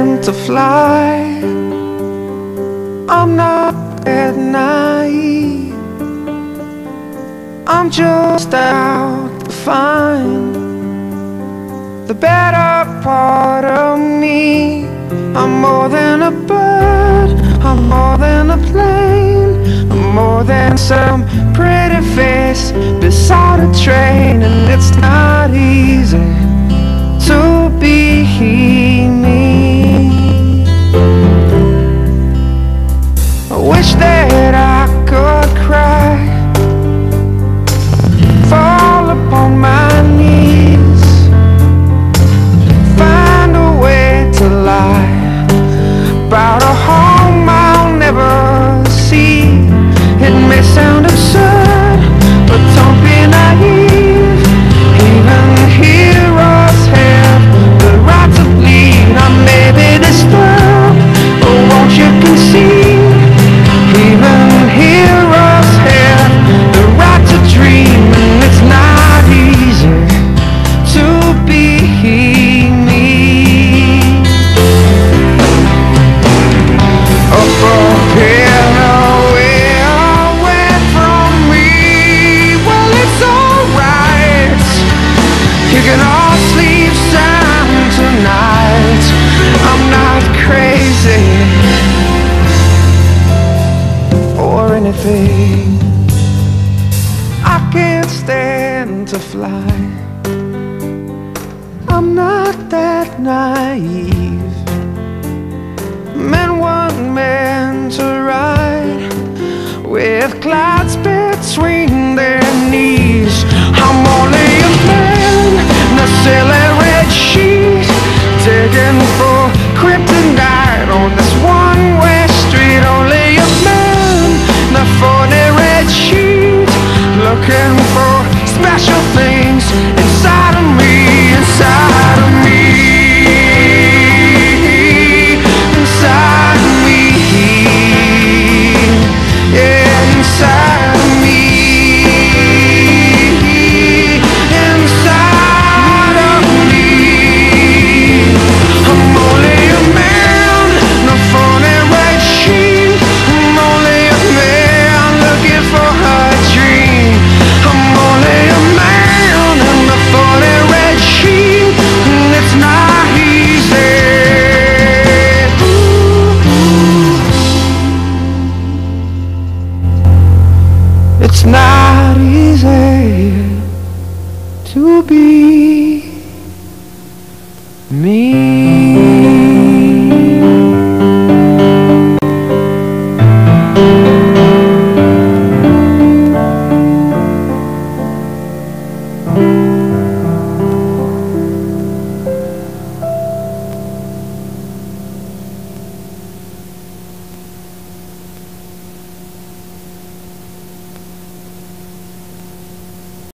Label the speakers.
Speaker 1: to fly. I'm not that naive I'm just out to find The better part of me. I'm more than a bird. I'm more than a plane. I'm more than some pretty face Beside a train and it's not easy. I or. I can't stand to fly. I'm not that naive. Men weren't meant to ride with clouds between their knees. I'm only a man in a silly red sheet, digging for looking for special things. be me.